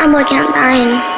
I'm working on dying.